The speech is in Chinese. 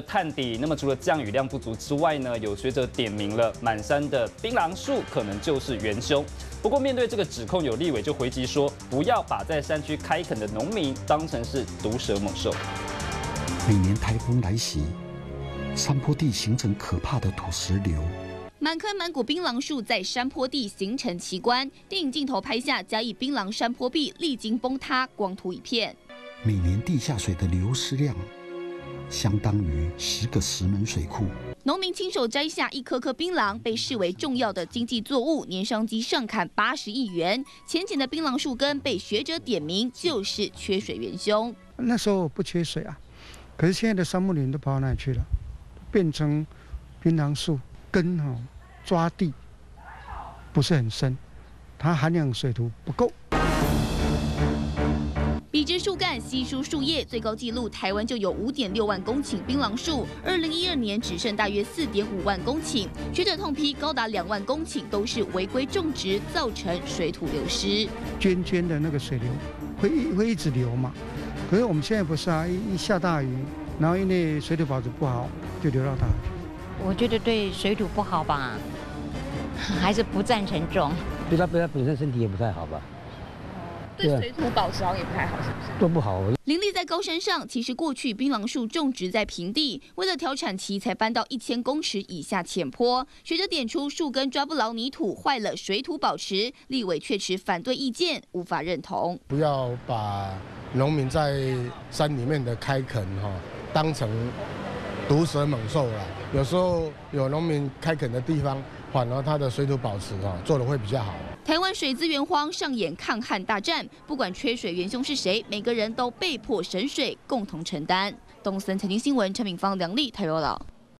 探底，那么除了降雨量不足之外呢，有学者点名了满山的槟榔树可能就是元凶。不过面对这个指控，有立委就回击说，不要把在山区开垦的农民当成是毒蛇猛兽。每年台风来袭，山坡地形成可怕的土石流，满坑满谷槟榔树在山坡地形成奇观，电影镜头拍下嘉义槟榔山坡壁历经崩塌，光秃一片。每年地下水的流失量。相当于十个石门水库。农民亲手摘下一颗颗槟榔，被视为重要的经济作物，年商机上砍八十亿元。浅浅的槟榔树根被学者点名，就是缺水元凶。那时候不缺水啊，可是现在的杉木林都跑到哪去了？变成槟榔树根哈抓地不是很深，它含量水土不够。笔直树干稀疏树叶，最高纪录台湾就有五点六万公顷槟榔树，二零一二年只剩大约四点五万公顷。学者痛批高达两万公顷都是违规种植，造成水土流失。涓涓的那个水流会会一直流嘛？可是我们现在不是啊，一下大雨，然后因为水土保持不好，就流到大海。我觉得对水土不好吧，还是不赞成种。对他本身身体也不太好吧。对水土保持好像也不太好，是不是？都不好。林立在高山上，其实过去槟榔树种植在平地，为了调产期才搬到一千公尺以下浅坡。学者点出树根抓不牢泥土，坏了水土保持。立委却持反对意见，无法认同。不要把农民在山里面的开垦哈当成毒蛇猛兽了。有时候有农民开垦的地方，反而它的水土保持啊做的会比较好。台湾水资源荒上演抗旱大战，不管缺水元凶是谁，每个人都被迫省水，共同承担。东森财经新闻陈敏芳、梁丽台报道。